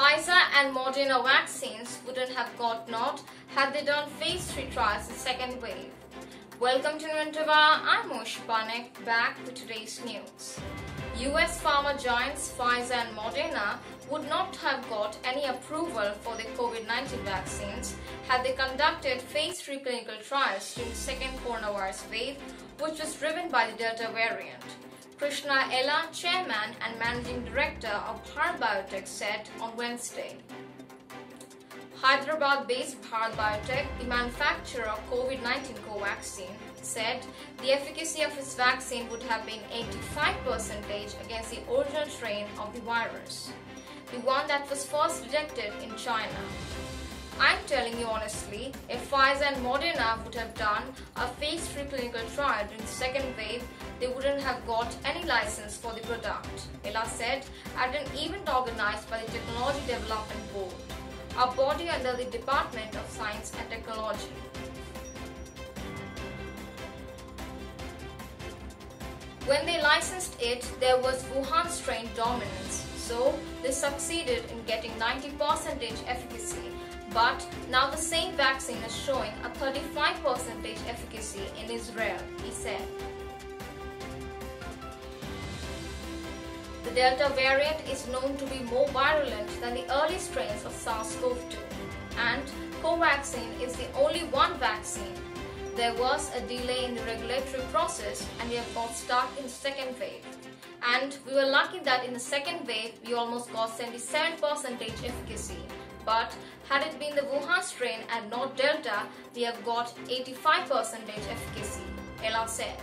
and Moderna vaccines wouldn't have got not had they done phase 3 trials in second wave. Welcome to Inventiva, I'm Oishi Banik, back with today's news. US pharma giants Pfizer and Moderna would not have got any approval for the COVID-19 vaccines had they conducted phase 3 clinical trials during the second coronavirus wave, which was driven by the Delta variant. Krishna Ella, chairman and managing director of Bharat Biotech, said on Wednesday. Hyderabad-based Bharat Biotech, the manufacturer of COVID-19 Covaxin, said the efficacy of its vaccine would have been 85% against the original strain of the virus, the one that was first detected in China. I'm telling you honestly, if Pfizer and Moderna would have done a phase 3 clinical trial during the second wave, they wouldn't have got any license for the product, Ella said at an event organized by the Technology Development Board, a body under the Department of Science and Technology. When they licensed it, there was Wuhan strain dominance, so they succeeded in getting 90% efficacy but now the same vaccine is showing a 35% efficacy in Israel, he said. The Delta variant is known to be more virulent than the early strains of SARS-CoV-2 and Covaxin is the only one vaccine. There was a delay in the regulatory process and we have got stuck in the second wave. And we were lucky that in the second wave we almost got 77% efficacy but had it been the Wuhan strain and not Delta, we have got 85% efficacy, Ella said.